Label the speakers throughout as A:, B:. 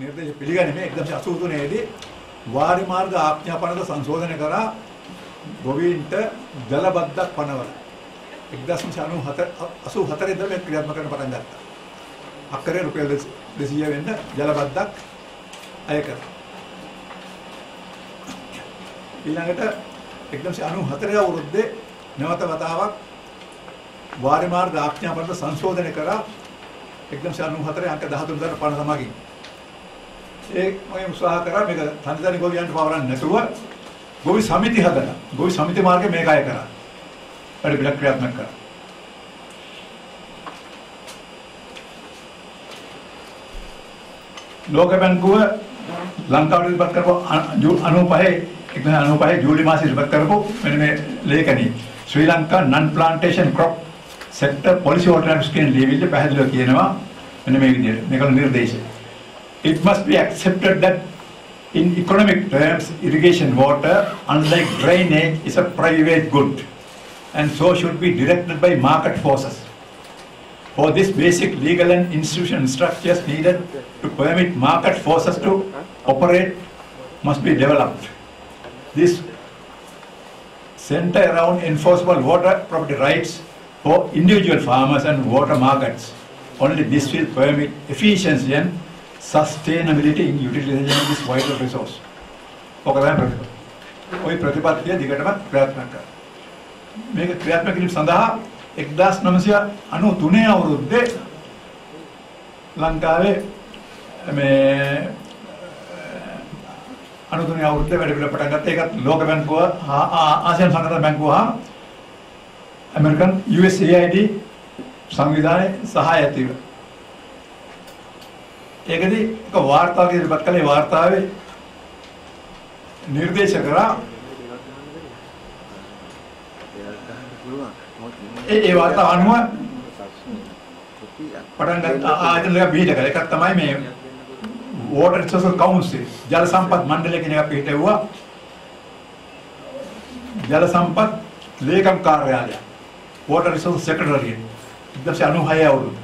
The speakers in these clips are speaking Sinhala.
A: නිර්දේශ පිළිගැනීමේ 1983 දී වාරි මාර්ග ආඥාපනද සංශෝධනය කරා ගොවීන්ට ජලබද්දක් පනවල 1984 ඉඳන් මේ ක්‍රියාත්මක කරන්න පටන් ගත්තා. අක්කරේ රුපියල් 200 වෙන්න ජලබද්දක් අය කරා. ඊළඟට 1994 අවුරුද්දේ නැවත වතාවක් වාරි මාර්ග ආඥාපනද සංශෝධනය කරා 1994 අංක 13 දර පණ සමගින් ඒ මම උත්සාහ කරා මේක තනි තනි ගොවියන්ට පවරන්නේ නැතුව ගොවි සමිති හදලා ගොවි සමිති මාර්ගේ මේක අය කරා. වැඩ පිළිවෙල ක්‍රියාත්මක කරා. ලෝක බැංකුව ලංකාවට ඉදිරිපත් කරපු 95 1995 ජූලි මාසයේ ඉදිරිපත් කරපු මෙන්න මේ ලේඛනී Sri Lanka non plantation crop sector policy alternatives කියන ලියවිල්ල පැහැදිලිව කියනවා මෙන්න මේ විදිහට මේකල නිර්දේශය it must be accepted that in economic terms irrigation water unlike drainage is a private good. And so should be directed by market forces. For this basic legal and institutional structures needed to permit market forces to operate must be developed. This center around enforceable water property rights for individual farmers and water markets. Only this will permit efficiency and sustainability in utilization of this vital resource. ඔක තමයි ප්‍රතිපද. ওই ප්‍රතිපත්තිය දිගටම ක්‍රියාත්මක කරා. මේක ක්‍රියාත්මක කිරීම සඳහා 1993 අවුරුද්දේ ලංකාවේ මේ අනුතුනේ අවුරුද්දේ වැඩ පිළිවෙල පටන් ගත්තා. ඒකත් ලෝක බැංකුව හා ආසියානු සංගත බැංකුව හා ඇමරිකන් USAID සංවිධානයේ සහාය ඇතිව ඒකදී එක වාර්තාවක් ඉදිරිපත් කළේ වාර්තාවේ නිර්දේශ කරා ඒ ඒ වාර්තාව අනුව පටන් ගත්ත ආයතන දෙක පිළිට කළා. එකක් තමයි මේ water resources council ජල සම්පත් මණ්ඩලය කියන එක පිළිටෙව්වා. ජල සම්පත් ලේකම් කාර්යාලය water resources secretariat 1996 අවුරුදු.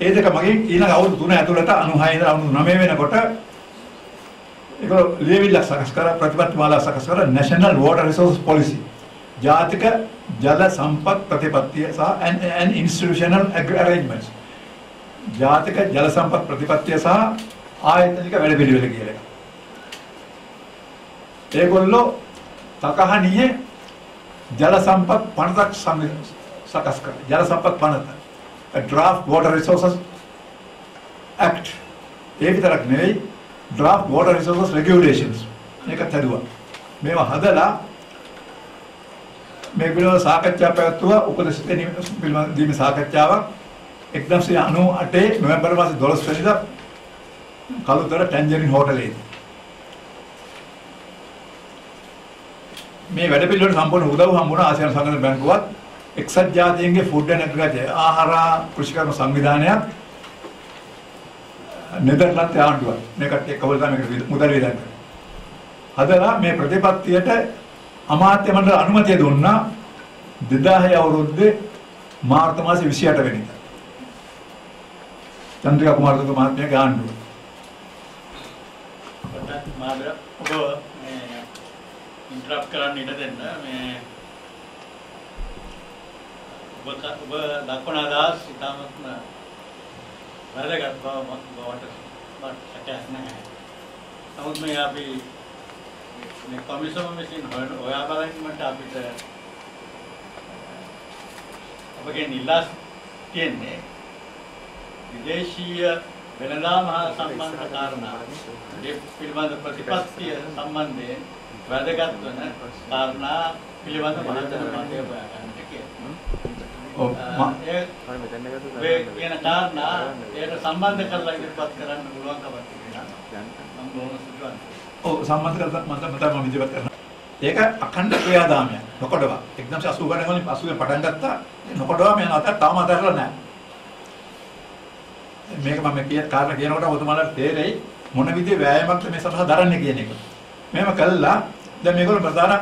A: ඒ දෙක මගේ ඊළඟ අවුරුදු 3 ඇතුළත 96 ඉඳලා අවුරුදු 9 වෙනකොට ඒක ලියවිල්ලක් සකස් කරලා ප්‍රතිපත්ති මාලා සකස් කරලා national water resources policy ජාතික ජල සම්පත් ප්‍රතිපත්තිය සහ and institutional arrangements ජාතික ජල සම්පත් ප්‍රතිපත්තිය සහ ආයතනික වැඩපිළිවෙල කියලා එක. ඒගොල්ලෝ තකහණියේ ජල සම්පත් පනතක් සකස් කරා. ජල සම්පත් පනත. A draft water resources act. ඒ විතරක් නෙවෙයි draft water resources regulations. මේකත් හදුවා. මේවා හදලා මේ පිළිබඳව සාකච්ඡා පැවැත්වුවා උපදේශ පිළිබඳ දීමේ සාකච්ඡාවක් 1998 නොවැම්බර් මාසේ 12 වෙනිදා කළුතර ටැන්ජරින් හෝටලයේදී මේ වැඩ පිළිවෙලට සම්පූර්ණ උදව් හම්බුණා ආසියානු සංගঠন බැංකුවත් එක්සත් ජාතීන්ගේ ෆුඩ් ඇන්ඩ් ඇග්‍රිකල්චර් ආහාර කෘෂිකර්ම සංවිධානයක් නෙදර්ලන්තේ ආණ්ඩුවක් මේකට එක්කවල තමයි මේකට මුදල් වේදන් කරන්නේ. හදලා මේ ප්‍රතිපත්තියට අමාත්‍ය මණ්ඩල අනුමැතිය දුන්නා 2006 අවුරුද්දේ මාර්තු මාසේ 28 වෙනිදා. චන්ද්‍රිකා කුමාරතුංග මහත්මයාගේ ආණ්ඩුව.
B: මාදර ඔබ මේ ඉන්ටරප්ට් කරන්න ඉඩ දෙන්න මේ ඔබ ක- ඔබ දක්වන අදහස් ඉතාමත්ම වැදගත් බව ම- බවට මට සැකයක් නැහැ. නමුත් මේ අපි මේ කොමිසම විසින් හොයන හොයා බලන්නට අපිට අපගෙන් ඉල්ලා තියෙන්නේ විදේශීය වෙළඳාම හා සම්බන්ධ කාරණා ඒ පිළිබඳ ප්‍රතිපත්තිය සම්බන්ධයෙන් වැදගත් වන කාරණා පිළිබඳ මහජන මතය හොයාගන්නට කියලා.
A: ඔව් මා-
B: කියන කාරණා ඒකට සම්බන්ධ කරලා ඉදිරිපත් කරන්න පුළුවන් කමක් තිබෙනවා. මම බොහොම සතුටුයි.
A: ඔව් සම්බන්ධ කරලා මම මම ඉදිරිපත් කරනවා. ඒක අඛණ්ඩ ක්‍රියාදාමයක්. නොකොඩවා. 1980 ගණන් වලින් පසුවේ පටන් ගත්තා. නොකොඩවා මේ අතර තාම අතහැරලා නැහැ. මේක මම කිය කාරණා කියනකොට ඔතමාලට තේරෙයි මොන විදිහේ වෑයමක්ද මේ සඳහා දරන්නේ කියන එක. මෙහෙම කළා දැන් මේගොල්ලෝ ප්‍රධාන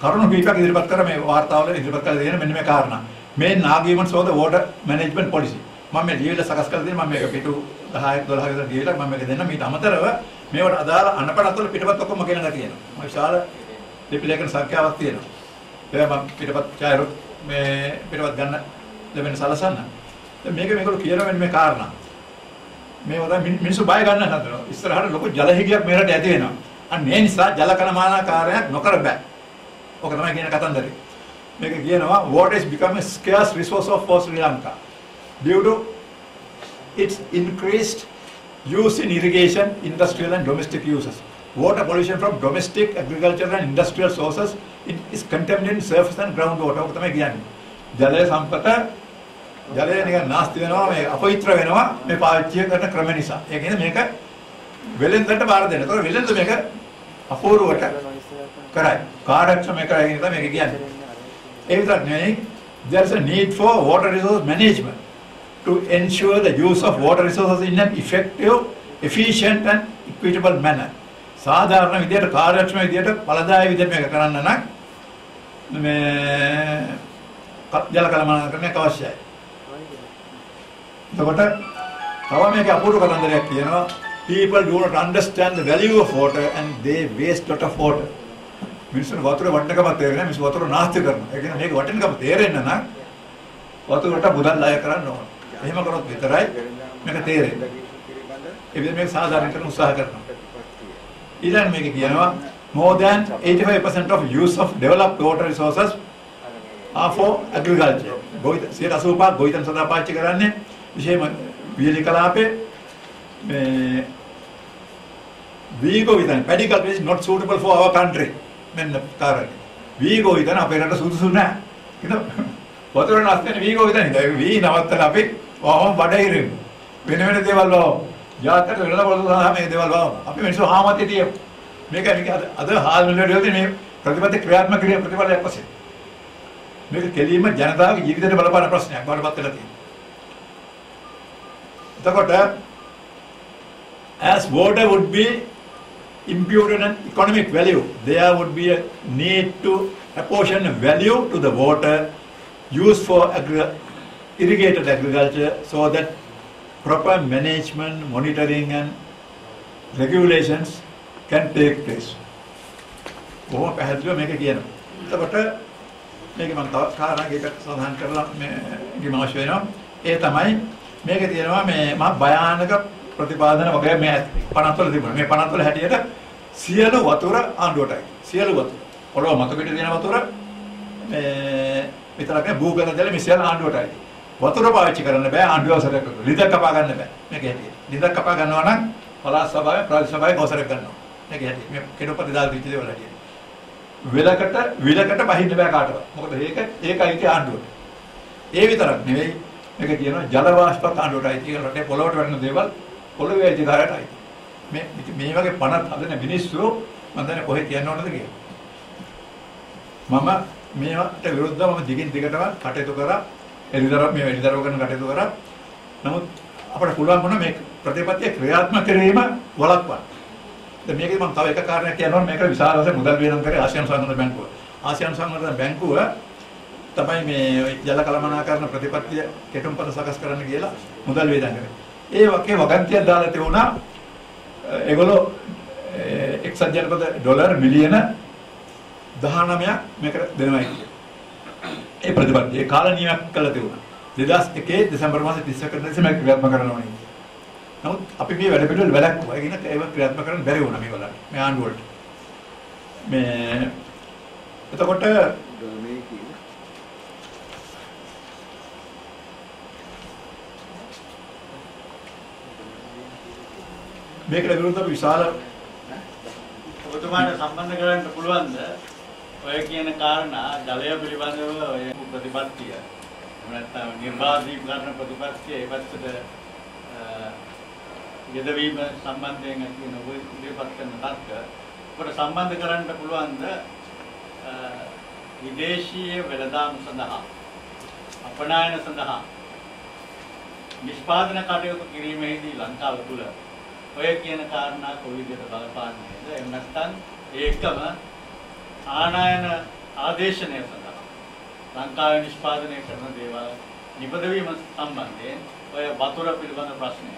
A: කරුණු කීපයක් ඉදිරිපත් කර මේ වාර්තාවල ඉදිරිපත් කරලා දෙන මෙන්න මේ කාරණා. මේ arguments for the water management policy. මම මේ ලියවිල්ල සකස් කරලා දෙන මම මේක පිටු 10 12 විතර ගිහලා මම මේක දෙන්න මීට අමතරව මේවට අදාළ අනපනතල පිටපත් ඔක්කොම ගෙනලා තියෙනවා. මම විශාල ලිපි ලේඛන සංඛ්‍යාවක් තියෙනවා. ඒක මම පිටපත් ඡායරු මේ පිටපත් ගන්න ලැබෙන සලසන්න. දැන් මේක මේගොල්ලෝ කියනවා මෙන්න මේ කාරණා. මේ වගේ මිනිස්සු බය ගන්න හදනවා. ඉස්සරහට ලොකු ජලහිගයක් මේකට ඇති වෙනවා. අන්න ඒ නිසා ජල කනමානාකාරයක් නොකර බෑ. ඔක තමයි කියන කතන්දරේ. මේක කියනවා water is become a scarce resource of for Sri Lanka due to its increased use in irrigation, industrial and domestic uses. Water pollution from domestic, agricultural and industrial sources it is contaminating surface and groundwater. ඔක තමයි කියන්නේ. ජලය සම්පත ජලය නිකන් නාස්ති වෙනවා මේ අපවිත්‍ර වෙනවා මේ පාවිච්චි කරන ක්‍රම නිසා. ඒ කියන්නේ මේක වෙලෙන්දට බාර දෙන්න. ඒතකොට වෙලෙන්ද මේක අපූර්වට කරයි. කාර්යක්ෂම කරයි කියන එක මේක කියන්නේ. ඒ විතරක් නෙවෙයි there is a need for water resource management to ensure the use of water resources in an effective, efficient and equitable manner. සාධාරණ විදියට කාර්යක්ෂම විදියට බලදායී විදියට මේක කරන්න නම් මේ ජල කළමනාකරණයක් අවශ්‍යයි. එතකොට තව මේක අපූර්ව කතන්දරයක් කියනවා people do not understand the value of water and they waste lot of water. මිනිස්සුන් වතුර වටිනකම තේරෙන්නේ නැහැ මිනිස්සු වතුර නාස්ති කරනවා. ඒ කියන්නේ මේක වටිනකම තේරෙන්න නම් වතුරට මුදල් අය කරන්න ඕන. එහෙම කරොත් විතරයි මේක තේරෙන්නේ. ඒ විදිහට මේක සාධාරණ කරන්න උත්සාහ කරනවා. ඊළඟ මේක කියනවා more than 85% of use of developed water resources are for agriculture. ගොවිත 85ක් ගොවිතැන් සඳහා පාවිච්චි කරන්නේ විශේෂම වියලි කලාපේ මේ වී ගොවිතැන් paddy culture is not suitable for our country. මෙන්න කාරණේ. වී ගොවිතැන අපේ රට සුදුසු නැහැ. ඒක වතුර නැස්තේ වී ගොවිතැන ඉතින් ඒක වී නවත්තලා අපි වහම බඩහිරින් වෙන වෙන දේවල් වහම. යාත්‍රා වෙනද බලලා සහ මේ දේවල් වහම. අපි මිනිස්සු හාමතේ තියමු. මේක මේක අද අද හාල් මිලට යොදන්නේ මේ ප්‍රතිපත්ති ක්‍රියාත්මක කිරීම ප්‍රතිඵලයක් වශයෙන්. මේක කෙලින්ම ජනතාවගේ ජීවිතයට බලපාන ප්‍රශ්නයක් බවට පත් වෙලා තියෙනවා. එතකොට as water would be imputed an economic value, there would be a need to apportion a value to the water used for agri- irrigated agriculture so that proper management, monitoring and regulations can take place. බොහොම පැහැදිලිව මේක කියනවා. එතකොට මේක මම තව කාරණාවක් සඳහන් කරලා මේ විමර්ශ වෙනවා. ඒ තමයි මේක තියෙනවා මේ මහා භයානක ප්‍රතිපාදන වගේ මේ 50 වල තිබුණා. මේ 50 වල හැටියට සියලු වතුර ආණ්ඩුවටයි. සියලු වතුර. පොළොව මත පිට තියෙන වතුර මේ විතරක් නෙවෙයි භූගත ජල මේ සියලු ආණ්ඩුවටයි. වතුර පාවිච්චි කරන්න බෑ ආණ්ඩුව අවසරයක් කරලා. ලිඳ කපා ගන්න බෑ. මේක හැටියට. ලිඳ කපා ගන්නවා නම් පළාත් සභාවේ ප්‍රාදේශ සභාවේ අවසරයක් ගන්නවා. මේක හැටියට. මේ කෙඩොපති දාලා දීච්ච දේවල් හැටියට. විලකට විලකට බහින්න බෑ කාටවත්. මොකද ඒක ඒකයි tie ආණ්ඩුවට. ඒ විතරක් නෙවෙයි මේක කියනවා ජල වාෂ්පත් ආණ්ඩුවටයි තියෙන රටේ පොළොවට වැටෙන දේවල් පොළොවේ අයිතිකාරයටයි. මේ මේ වගේ පණත් හදන මිනිස්සු මම දන්නේ කොහෙද කියන්න ඕනද කියලා. මම මේවට විරුද්ධව මම දිගින් දිගටම කටයුතු කරා එලිදරව මේ එලිදරව කරන කටයුතු කරා. නමුත් අපිට පුළුවන් වුණා මේ ප්‍රතිපත්තිය ක්‍රියාත්මක කිරීම වළක්වන්න. දැන් මේකේ මම තව එක කාරණයක් කියනවා මේක විශාල වශයෙන් මුදල් වියදම් කරේ ආසියානු සංවර්ධන බැංකුව. ආසියානු සංවර්ධන බැංකුව තමයි මේ ජල කළමනාකරණ ප්‍රතිපත්තිය කෙටුම්පත සකස් කරන්න කියලා මුදල් වියදම් කරේ. ඒ වගේ වගන්තියක් දාලා තිබුණා ඒගොල්ලෝ එක්සත් ජනපද ඩොලර් මිලියන 19ක් මේකට දෙනවයි කියලා. ඒ ප්‍රතිපත්තිය ඒ කාල නියමයක් කළා තිබුණා. 2001 දෙසැම්බර් මාසේ 31 වෙනිදා මේක ක්‍රියාත්මක කරනවා නේ. නමුත් අපි මේ වැඩ පිළිවෙල වැළැක්වුවා. ඒක නේද ඒව ක්‍රියාත්මක කරන්න බැරි වුණා මේගොල්ලන්ට. මේ ආණ්ඩුවලට. මේ එතකොට මේකට විරුද්ධව විශාල
B: ඔබතුමාට සම්බන්ධ කරන්න පුළුවන්ද? ඔය කියන කාරණා ජලය පිළිබඳව ඔය ප්‍රතිපත්තිය. එහෙම නැත්නම් නිර්වාදී කරන ප්‍රතිපත්තිය ඒ පැත්තට අ, යෙදවීම සම්බන්ධයෙන් කියන ඔබ ඉදිරිපත් කරන තර්ක. ඔබට සම්බන්ධ කරන්න පුළුවන්ද? අ, විදේශීය වෙළඳාම් සඳහා අපනයන සඳහා නිෂ්පාදන කටයුතු කිරීමේදී ලංකාව තුළ ඔය කියන කාරණා කොයි විදිහට බලපාන්නේද එහෙම නැත්නම් ඒකම ආනයන ආදේශනය සඳහා ලංකාවේ නිෂ්පාදනය කරන දේවල් නිපදවීම සම්බන්ධයෙන් ඔය වතුර පිළිබඳ ප්‍රශ්නය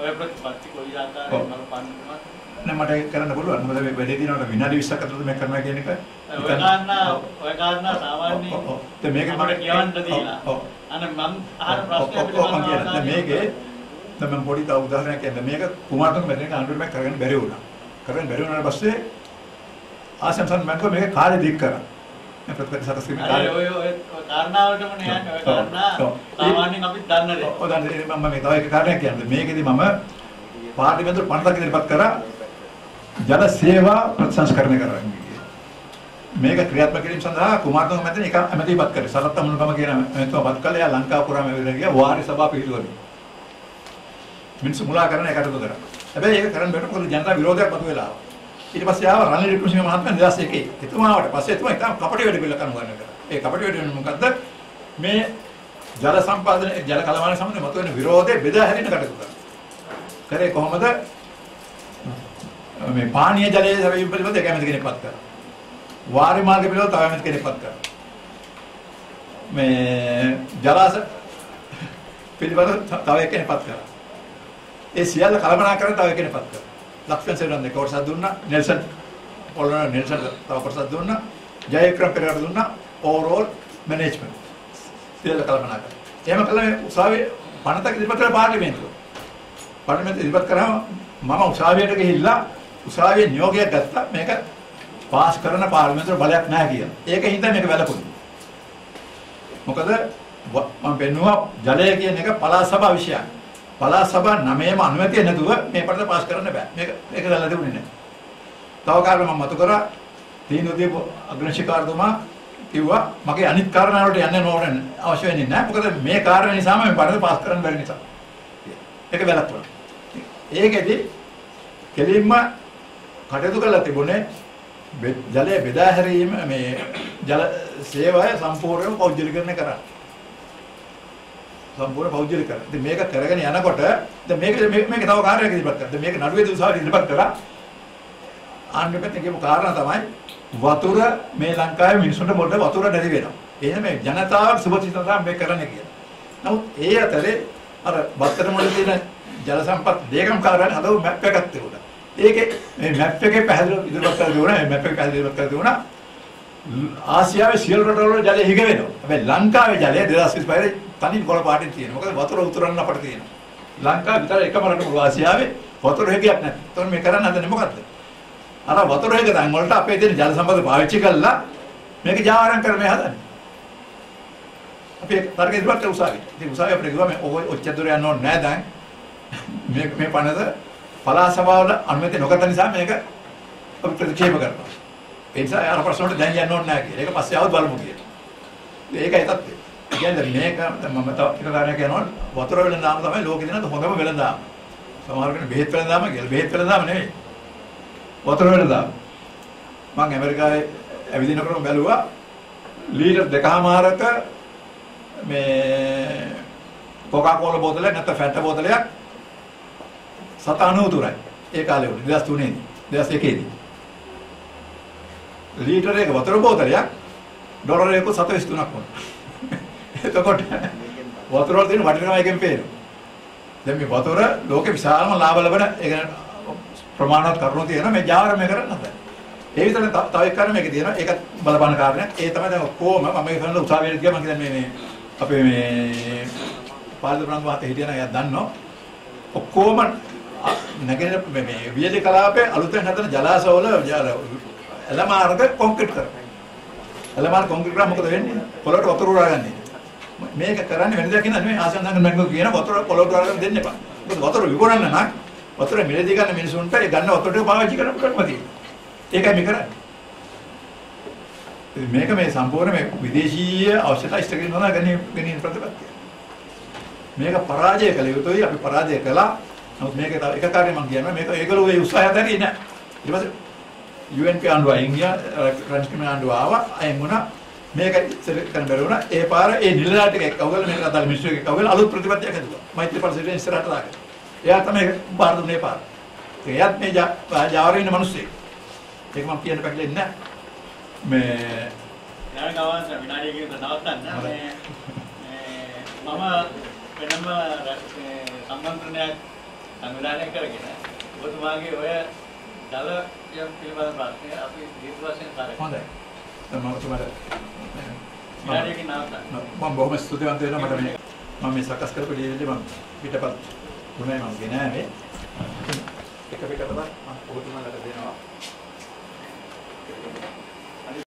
B: ඔය ප්‍රතිපත්ති කොයි ආකාරයෙන් බලපන්නවත්
A: නෑ මට කරන්න පුළුවන්. මොකද මේ වැඩේ තියෙනකොට විනාඩි 20ක් අතරතුර මේක කරනවා කියන එක
B: ඔය කාරණා ඔය කාරණා සාමාන්‍යයෙන්
A: මේක
B: අපිට කියවන්න දීලා. අන්න මම අහන ප්‍රශ්නේ.
A: දැන් මේකේ දැන් මම පොඩි තව උදාහරණයක් කියන්න. මේක කුමාරතුංග මෙතන අනුර මේක කරගෙන බැරි වුණා. කරගෙන බැරි වුණාට පස්සේ ආසම්සන් මම මේක කාලේ දික් කරා. මේ ප්‍රතිපත්ති සකස් කිරීමේ කාලේ
B: ඔය ඔය කාරණාවටම නේ ඔය කාරණා. සාමාන්‍යයෙන් අපි දන්න දේ.
A: ඔව් දැන් මම මේ තව එක කාරණයක් කියන්නේ. මේකෙදි මම පාර්ලිමේන්තු පනතක් ඉදිරිපත් කරා ජල සේවා ප්‍රතිසංස්කරණය කරන්න. මේක ක්‍රියාත්මක කිරීම සඳහා කුමාරතුංග මැදින් එක ඇමතිපත් කරේ. සරත් අමුණුකම කියන ඇමතිපත් කළා. එයා ලංකාව පුරාම ඇවිල්ලා ගියා වාරි සභා පිළිතුරු. මිනිස්සු මුලා කරන එකට කරා. හැබැයි ඒක කරන්න බැරි මොකද ජනතා විරෝධයක් මතුවෙලා ආවා. ඊට පස්සේ ආව රනිල් වික්‍රමසිංහ මහත්මයා 2001. එතුමාට පස්සේ එතුමා ඉතාම කපටි වැඩ පිළිවෙල කරනවා කරා. ඒ කපටි වැඩ වෙන මොකද්ද? මේ ජල සම්පාදනය ජල කලවණ සම්බන්ධ මතුවෙන විරෝධය බෙදා හැරින්න කටයුතු කරනවා. කරේ කොහොමද? මේ පානීය ජලයේ සැපයීම පිළිබඳ එක ඇමති කෙනෙක්පත් කරා. වාරි මාර්ග පිළිබඳ තව ඇමති කෙනෙක්පත් කරා. මේ ජලාශ පිළිබඳ තව කෙනෙක්පත් කරා. ඒ සියල්ල කළමනාකරන තව කෙනෙක්පත් කරා. ලක්ෂ්මන් සේනන්ද කොටසක් දුන්නා. නෙල්සන් පොළොන නෙල්සන් තව කොටසක් දුන්නා. ජයවික්‍රම පෙරේරා දුන්නා. Overall management. සියල්ල කළමනාකරන. එහෙම කළා මේ උසාවියේ පනතක ඉදිරිපත් කළ පාර්ලිමේන්තුව. පාර්ලිමේන්තුව ඉදිරිපත් කරාම මම උසාවියට ගිහිල්ලා උසාවියේ නියෝගයක් ගත්තා මේක පාස් කරන පාර්ලිමේන්තුවේ බලයක් නැහැ කියලා. ඒක හින්දා මේක වැළකුණා. මොකද ව- මම පෙන්නුවා ජලය කියන එක පළාත් සභා විෂයක්. පළාත් සභා නමේම අනුමැතිය නැතුව මේ පරිදි පාස් කරන්න බෑ. මේක මේක දැල්ලා තිබුණේ නැහැ. තව කාරණා මම මතු කරා තීනුදී අග්‍රශිකාරතුමා කිව්වා මගේ අනිත් කාරණා වලට යන්න ඕන අවශ්‍ය වෙන්නේ නැහැ. මොකද මේ කාරණා නිසාම මේ පරිදි පාස් කරන්න බැරි නිසා. ඒක වැළක්වුණා. ඒකෙදි කෙලින්ම කටයුතු කරලා තිබුණේ බෙ- ජලය බෙදා හැරීම මේ ජල සේවය සම්පූර්ණයෙන්ම පෞද්ගලිකරණය කරා. සම්පූර්ණ පෞද්ගලිකරණය. ඉතින් මේක කරගෙන යනකොට දැන් මේක මේක මේක තව කාර්යයක් ඉදිරිපත් කරා. දැන් මේක නඩුවේදී උසාවියට ඉදිරිපත් කරා. ආණ්ඩුව පැත්තෙන් කියපු කාරණා තමයි වතුර මේ ලංකාවේ මිනිස්සුන්ට මොකද වතුර නැති වෙනවා. එහෙනම් මේ ජනතාව සුබචිතතාව මේක කරන්න කියලා. නමුත් ඒ අතරේ අර බත්තර මොළේ තියෙන ජල සම්පත් දේගම් කාර්යාලය හදව මැප් එකක් තිබුණා. ඒකේ මේ මැප් එකේ පැහැදිලිව ඉදිරිපත් කරලා දුණා. මේ මැප් එක පැහැදිලිව ඉදිරිපත් කරලා දුණා. ආසියාවේ සියලු රටවල ජලය හිග වෙනවා. හැබැයි ලංකාවේ ජලය 2025 තනි කොළ පාටින් තියෙනවා. මොකද වතුර උතුරන්න අපට තියෙනවා. ලංකාව විතර එකම රටක ආසියාවේ වතුර හිගයක් නැහැ. එතකොට මේ කරන්න හදන්නේ මොකද්ද? අර වතුර හිග තැන් වලට අපේ තියෙන ජල සම්පත පාවිච්චි කළා මේක ජාවාරම් කරන්නේ හදන්නේ. අපි තර්ක ඉදිරිපත් කළ උසාවියට. ඉතින් උසාවිය අපිට කිව්වා මේ ඔය ඔච්චර දුර යන්න ඕනේ නැහැ දැන්. මේ මේ පනද පළාත් සභාවල අනුමැතිය නොගත නිසා මේක අපි ප්‍රතික්ෂේප කරනවා. ඒ නිසා අර ප්‍රශ්නවලට දැන් යන්න ඕනේ නැහැ කියලා. ඒක පස්සේ આવත් බලමු කියලා. ඒකයි තත්ත්වය. කියන්නේ මේක දැන් මම තව එක කාරණයක් කියනවා වතුර වෙලඳාම තමයි ලෝකේ දිනන හොඳම වෙලඳාම. සමහර කෙනෙක් බෙහෙත් වෙලඳාම කියලා. බෙහෙත් වෙලඳාම නෙවෙයි. වතුර වෙලඳාම. මම ඇමරිකාවේ ඇවිදිනකොට බැලුවා ලීටර් දෙකමාරක මේ කොකා කෝලා බෝතලයක් නැත්නම් ෆැන්ටා බෝතලයක් 793යි. ඒ කාලේ වුණේ 2003 දී 2001 දී. ලීටර් එක වතුර බෝතලයක් ඩොලර් එක 723ක් වුණා. එතකොට වතුර වල තියෙන වටිනාකම එකෙන් පේනවා. දැන් මේ වතුර ලෝකේ විශාලම ලාභ ලබන ඒ ප්‍රමාණවත් කරුණු තියෙනවා මේ ජාවාරමය කරන්න හදන්නේ. ඒ විතරනේ තව තව එක් කාරණයක් තියෙනවා. ඒක බලපාන කාරණයක්. ඒ තමයි දැන් ඔක්කොම මම මේ කරන උසාවියට ගියා මම කියන්නේ මේ මේ අපේ මේ පාර්ලිමේන්තු මහත්තයා හිටියන එයා දන්නවා. ඔක්කොම නැගෙන මේ මේ වියලි කලාපේ අලුතෙන් හදන ජලාශවල එළමාර්ග කොන්ක්‍රීට් කරනවා. එළමාර්ග කොන්ක්‍රීට් කරා මොකද වෙන්නේ? පොළොවට වතුර උරාගන්නේ. මේක කරන්නේ වෙන දෙයක් නෙමෙයි ආසන්නංග මංගෝ කියන වතුර පොළොවට උරාගෙන දෙන්න එපා. මොකද වතුර විකුණන්න නම් වතුර මිලදී ගන්න මිනිසුන්ට ඒ ගන්න වතුර ටික පාවිච්චි කරන්න පුළුවන් තියෙන්නේ. ඒකයි මේ කරන්නේ. ඉතින් මේක මේ සම්පූර්ණ මේ විදේශීය අවශ්‍යතා ඉෂ්ට කරනවා ගැනීම ගැනීම ප්‍රතිපත්තිය. මේක පරාජය කළ යුතුයි අපි පරාජය කළා. නමුත් මේක තව එක කාර්යයක් මම කියනවා මේක ඒගොල්ලෝ ඒ උත්සාහය දරියේ නැහැ. ඊට පස්සේ UNP ආණ්ඩුව අයින් ගියා රාජ්‍ය ආණ්ඩුව ආවා අයින් වුණා. මේක ඉස්සර කරන්න බැරි වුණා. ඒ පාර ඒ නිලධාරී ටික එක්කවගල මේක අදාළ මිනිස්සු එක්ක එක්කවගල අලුත් ප්‍රතිපත්තියක් හදුවා. මෛත්‍රීපාල සිරියන් ඉස්සරහට දාගෙන. එයා තමයි බාර දුන්නේ පාර. එයාත් මේ ජාවාරේ ඉන්න මිනිස්සෙක්. ඒක මම කියන්න පැකිලෙන්නේ නැහැ. මේ
B: ඥාන ගාවන්ත විනාඩියකින් නවත්තන්න
A: හොඳයි.
B: මේ මේ මම වෙනම සම්මන්ත්‍රණයක් සංවිධානය කරගෙන ඔබතුමාගේ ඔය දල පිළිබඳ ප්‍රශ්නය අපි දීර්ඝ වශයෙන් සාකච්ඡා
A: හොඳයි. දැන් මම තුමාට
B: විනාඩියකින් නවත්තන්න.
A: මම බොහොම ස්තුතිවන්ත වෙනවා මට මේ මම මේ සකස් කරපු ලියවිලි මම පිටපත් වුණේ මම ගෙනාවේ. එක පිටපතක් මම ඔබතුමාලට දෙනවා.